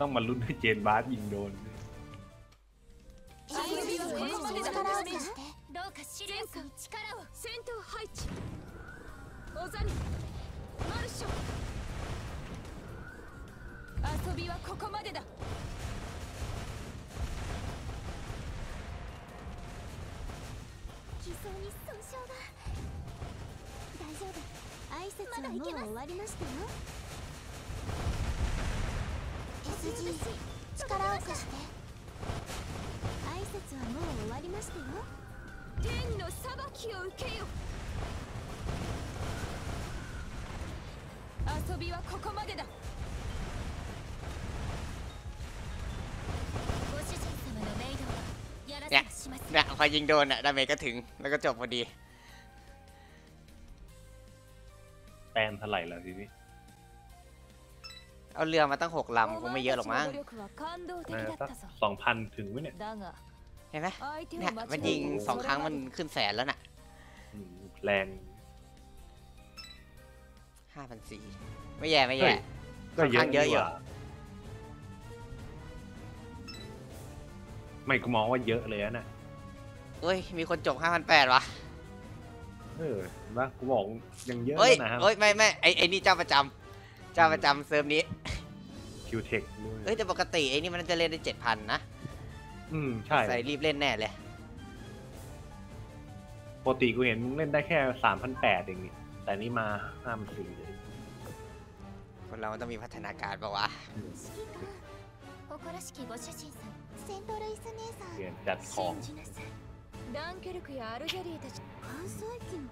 ต้องมาลุ้นให้เจนบาสยิงโดน 遊びはここまでだ力を貸してどうか試練さん力を戦闘配置オザニマルショ遊びはここまでだ偽装に損傷が大丈夫挨拶はもう終わりましたよ SG 力を貸して挨拶はもう終わりましたよ天の裁きを受けよ遊びはここまでだご主人様のメイドはやらせとします เนี่ยพอยิงโดนอะดาเมจก็ถึงแล้วก็จบพอดี แต้มเท่าไหร่แล้วทีนี้ เอาเรือมาตั้งหกลำคงไม่เยอะหรอกมั้งสองพันถึงไหมเนี่ยเห็นไหมเนี่ยมันยิงสองครั้งมันขึ้นแสนแล้วน่ะแรงห้าพันสี่ไม่แย่ไม่แย่ ก็ยอค่อนข้งเยอะอยู่ไม่กูมองว่าเยอะเลยนะเอ้ยมีคนจบห้าพันแปดวะเออเห็นปะกูบอกยังเยอะนะฮะเอ้ยไม่ไม่ไอไอนี่เจ้าประจำเจ้าประจำเซิร์ฟนี้ คิวเทคด้วย เอ้ย แต่ปกติไอนี่มันจะเล่นได้เจ็ดพันนะ อืมใช่ ใส่รีบเล่นแน่เลย ปกติกูเห็นมึงเล่นได้แค่สามพันแปดเองนี่แต่นี่มาห้าพันสี่เลย คนเรามันต้องมีพัฒนาการปะวะ 指揮官誇らしきご主人様セントルイス姉さん เปลี่ยนจัดของ 信じなさいダンケルクやアルジェリーたち関西機の